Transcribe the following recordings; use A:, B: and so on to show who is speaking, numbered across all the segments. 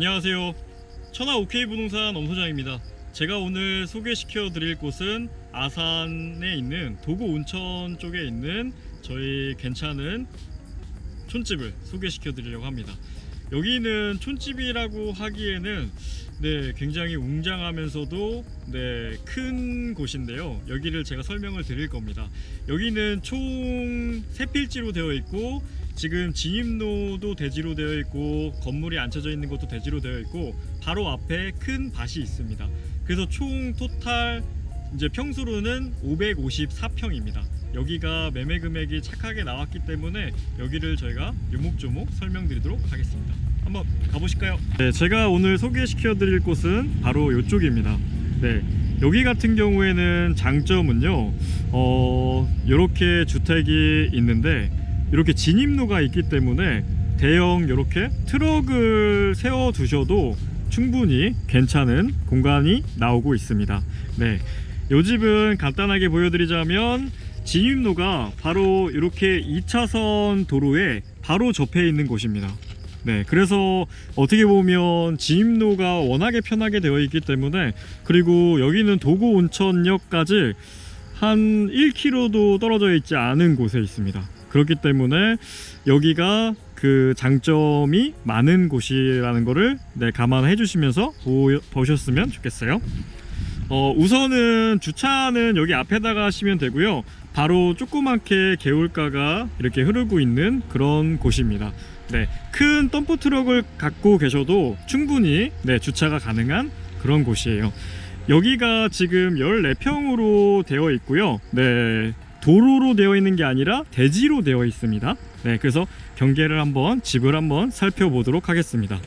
A: 안녕하세요. 천하 OK 부동산 엄소장입니다. 제가 오늘 소개시켜 드릴 곳은 아산에 있는 도구 온천 쪽에 있는 저희 괜찮은 촌집을 소개시켜 드리려고 합니다. 여기는 촌집이라고 하기에는 네, 굉장히 웅장하면서도 네, 큰 곳인데요. 여기를 제가 설명을 드릴 겁니다. 여기는 총 세필지로 되어 있고 지금 진입로도 대지로 되어 있고 건물이 앉혀져 있는 것도 대지로 되어 있고 바로 앞에 큰 밭이 있습니다. 그래서 총 토탈 이제 평수로는 554평입니다. 여기가 매매 금액이 착하게 나왔기 때문에 여기를 저희가 요목조목 설명드리도록 하겠습니다. 한번 가보실까요? 네, 제가 오늘 소개시켜 드릴 곳은 바로 이쪽입니다. 네, 여기 같은 경우에는 장점은요, 어, 이렇게 주택이 있는데 이렇게 진입로가 있기 때문에 대형 이렇게 트럭을 세워 두셔도 충분히 괜찮은 공간이 나오고 있습니다. 네. 요 집은 간단하게 보여드리자면 진입로가 바로 이렇게 2차선 도로에 바로 접해 있는 곳입니다. 네, 그래서 어떻게 보면 진입로가 워낙에 편하게 되어 있기 때문에 그리고 여기는 도구 온천역까지 한 1km도 떨어져 있지 않은 곳에 있습니다. 그렇기 때문에 여기가 그 장점이 많은 곳이라는 거를 네, 감안해 주시면서 보, 보셨으면 좋겠어요. 어, 우선은 주차는 여기 앞에다가 하시면 되고요. 바로 조그맣게 개울가가 이렇게 흐르고 있는 그런 곳입니다. 네, 큰 덤프 트럭을 갖고 계셔도 충분히 네, 주차가 가능한 그런 곳이에요. 여기가 지금 14평으로 되어 있고요. 네, 도로로 되어 있는 게 아니라 대지로 되어 있습니다. 네, 그래서 경계를 한번 집을 한번 살펴보도록 하겠습니다.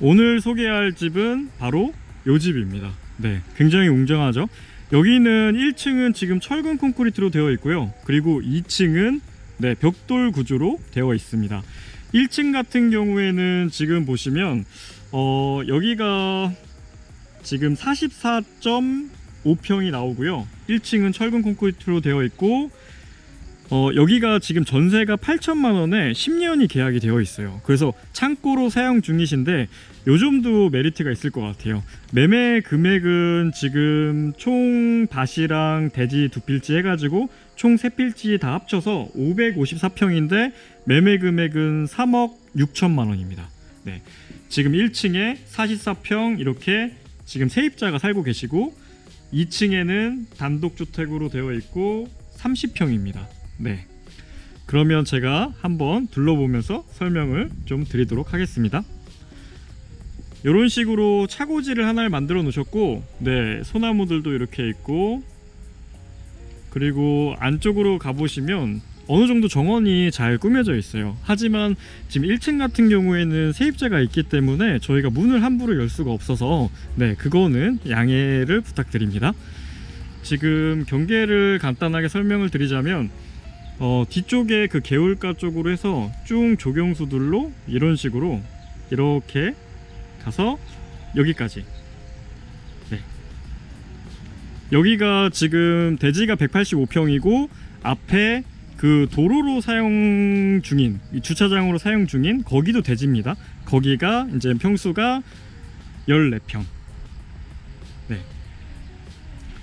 A: 오늘 소개할 집은 바로 요 집입니다. 네, 굉장히 웅장하죠. 여기는 1층은 지금 철근 콘크리트로 되어 있고요. 그리고 2층은 네, 벽돌 구조로 되어 있습니다. 1층 같은 경우에는 지금 보시면 어, 여기가 지금 44.5평이 나오고요. 1층은 철근 콘크리트로 되어 있고 어, 여기가 지금 전세가 8천만 원에 10년이 계약이 되어 있어요. 그래서 창고로 사용 중이신데 요즘도 메리트가 있을 것 같아요. 매매 금액은 지금 총 밭이랑 대지 두 필지 해가지고 총 세 필지 다 합쳐서 554평인데 매매 금액은 3억 6천만 원입니다. 네. 지금 1층에 44평 이렇게 지금 세입자가 살고 계시고 2층에는 단독주택으로 되어 있고 30평입니다. 네. 그러면 제가 한번 둘러보면서 설명을 좀 드리도록 하겠습니다. 이런 식으로 차고지를 하나를 만들어 놓으셨고, 네, 소나무들도 이렇게 있고, 그리고 안쪽으로 가보시면 어느 정도 정원이 잘 꾸며져 있어요. 하지만 지금 1층 같은 경우에는 세입자가 있기 때문에 저희가 문을 함부로 열 수가 없어서, 네, 그거는 양해를 부탁드립니다. 지금 경계를 간단하게 설명을 드리자면, 어, 뒤쪽에 그 개울가 쪽으로 해서 쭉 조경수들로 이런 식으로 이렇게 가서 여기까지. 네. 여기가 지금 대지가 185평이고 앞에 그 도로로 사용 중인 이 주차장으로 사용 중인 거기도 대지입니다. 거기가 이제 평수가 14평. 네.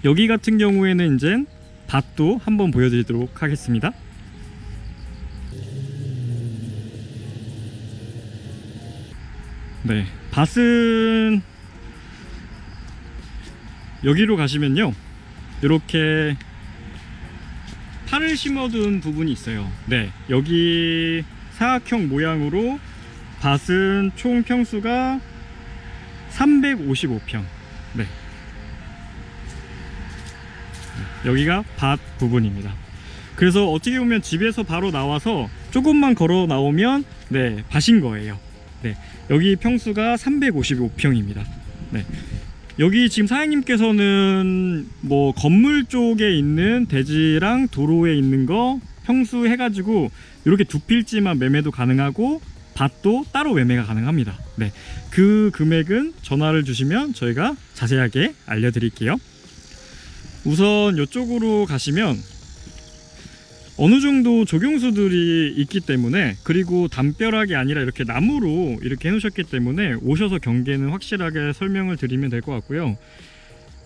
A: 여기 같은 경우에는 이제 밭도 한번 보여드리도록 하겠습니다. 네, 밭은 여기로 가시면요, 이렇게 파를 심어둔 부분이 있어요. 네, 여기 사각형 모양으로 밭은 총 평수가 355평. 네. 여기가 밭 부분입니다. 그래서 어떻게 보면 집에서 바로 나와서 조금만 걸어 나오면 네 밭인 거예요. 네 여기 평수가 355평입니다. 네 여기 지금 사장님께서는 뭐 건물 쪽에 있는 대지랑 도로에 있는 거 평수 해가지고 이렇게 두 필지만 매매도 가능하고 밭도 따로 매매가 가능합니다. 네 그 금액은 전화를 주시면 저희가 자세하게 알려드릴게요. 우선 이쪽으로 가시면 어느 정도 조경수들이 있기 때문에 그리고 담벼락이 아니라 이렇게 나무로 이렇게 해놓으셨기 때문에 오셔서 경계는 확실하게 설명을 드리면 될 것 같고요.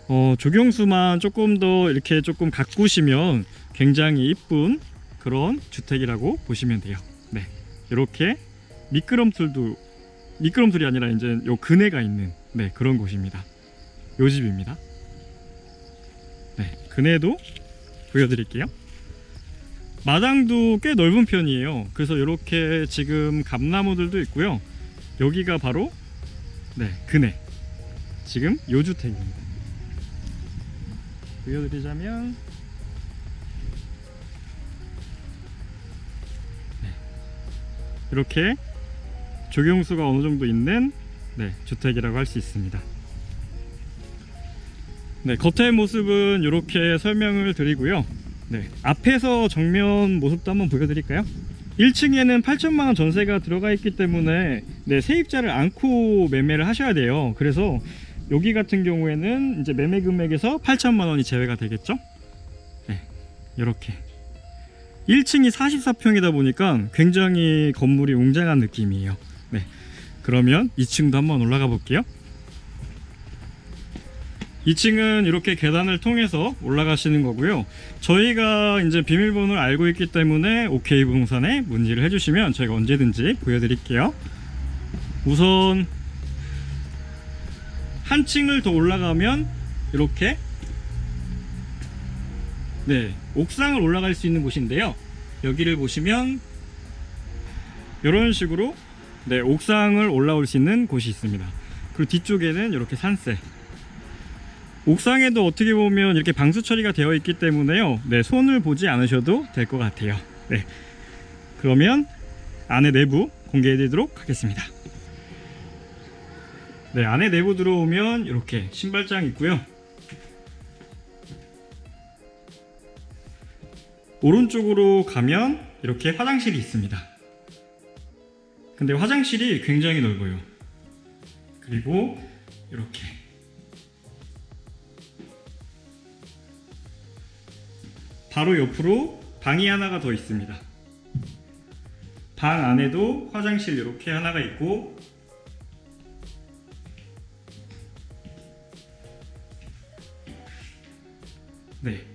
A: 어, 조경수만 조금 더 이렇게 조금 가꾸시면 굉장히 이쁜 그런 주택이라고 보시면 돼요. 네, 이렇게 미끄럼틀도 미끄럼틀이 아니라 이제 요 그네가 있는 네 그런 곳입니다. 요 집입니다. 네, 그네도 보여드릴게요. 마당도 꽤 넓은 편이에요. 그래서 이렇게 지금 감나무들도 있고요. 여기가 바로 네 그네. 지금 요 주택입니다. 보여드리자면 네. 이렇게 조경수가 어느 정도 있는 네, 주택이라고 할 수 있습니다. 네, 겉의 모습은 이렇게 설명을 드리고요. 네, 앞에서 정면 모습도 한번 보여드릴까요? 1층에는 8천만 원 전세가 들어가 있기 때문에 네, 세입자를 않고 매매를 하셔야 돼요. 그래서 여기 같은 경우에는 이제 매매 금액에서 8천만 원이 제외가 되겠죠? 네, 이렇게 1층이 44평이다 보니까 굉장히 건물이 웅장한 느낌이에요. 네, 그러면 2층도 한번 올라가 볼게요. 2층은 이렇게 계단을 통해서 올라가시는 거고요. 저희가 이제 비밀번호를 알고 있기 때문에 OK 부동산에 문의를 해주시면 저희가 언제든지 보여드릴게요. 우선 한 층을 더 올라가면 이렇게 네 옥상을 올라갈 수 있는 곳인데요. 여기를 보시면 이런 식으로 네 옥상을 올라올 수 있는 곳이 있습니다. 그리고 뒤쪽에는 이렇게 산세 옥상에도 어떻게 보면 이렇게 방수 처리가 되어 있기 때문에요. 네, 손을 보지 않으셔도 될 것 같아요. 네. 그러면 안에 내부 공개해 드리도록 하겠습니다. 네, 안에 내부 들어오면 이렇게 신발장 있고요. 오른쪽으로 가면 이렇게 화장실이 있습니다. 근데 화장실이 굉장히 넓어요. 그리고 이렇게 바로 옆으로 방이 하나가 더 있습니다. 방 안에도 화장실 이렇게 하나가 있고 네.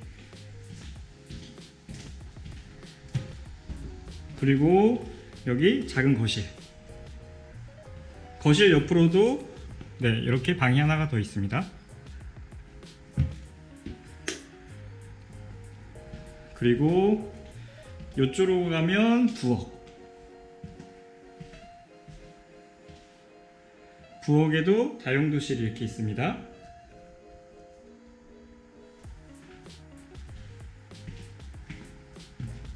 A: 그리고 여기 작은 거실. 거실 옆으로도 네, 이렇게 방이 하나가 더 있습니다. 그리고 이쪽으로 가면 부엌. 부엌에도 다용도실이 이렇게 있습니다.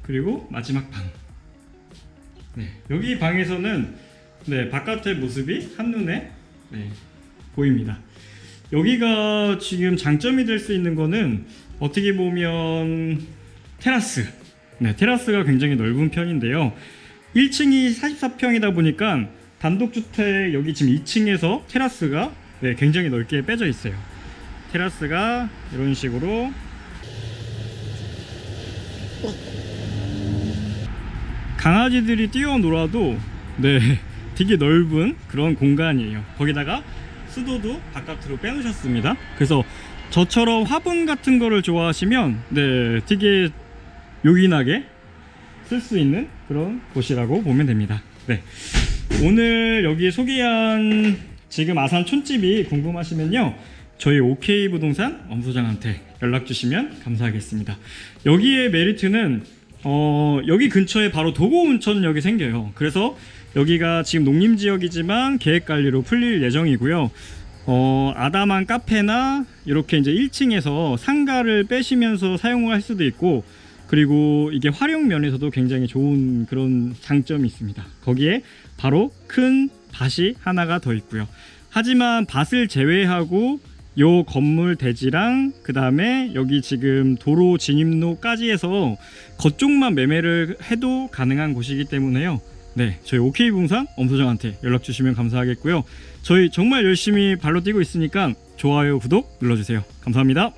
A: 그리고 마지막 방. 네, 여기 방에서는 네, 바깥의 모습이 한눈에 네, 보입니다. 여기가 지금 장점이 될 수 있는 거는 어떻게 보면 테라스. 네, 테라스가 굉장히 넓은 편인데요. 1층이 44평이다 보니까 단독주택 여기 지금 2층에서 테라스가 네, 굉장히 넓게 빼져 있어요. 테라스가 이런 식으로 강아지들이 뛰어놀아도 네 되게 넓은 그런 공간이에요. 거기다가 수도도 바깥으로 빼놓으셨습니다. 그래서 저처럼 화분 같은 거를 좋아하시면 네 되게 요긴하게 쓸 수 있는 그런 곳이라고 보면 됩니다. 네. 오늘 여기 소개한 지금 아산 촌집이 궁금하시면요. 저희 OK 부동산 엄소장한테 연락 주시면 감사하겠습니다. 여기에 메리트는 어, 여기 근처에 바로 도고운천역이 생겨요. 그래서 여기가 지금 농림지역이지만 계획관리로 풀릴 예정이고요. 어, 아담한 카페나 이렇게 이제 1층에서 상가를 빼시면서 사용을 할 수도 있고 그리고 이게 활용 면에서도 굉장히 좋은 그런 장점이 있습니다. 거기에 바로 큰 밭이 하나가 더 있고요. 하지만 밭을 제외하고 요 건물 대지랑 그 다음에 여기 지금 도로 진입로까지 해서 거쪽만 매매를 해도 가능한 곳이기 때문에요. 네, 저희 OK 부동산 엄소장한테 연락 주시면 감사하겠고요. 저희 정말 열심히 발로 뛰고 있으니까 좋아요, 구독 눌러주세요. 감사합니다.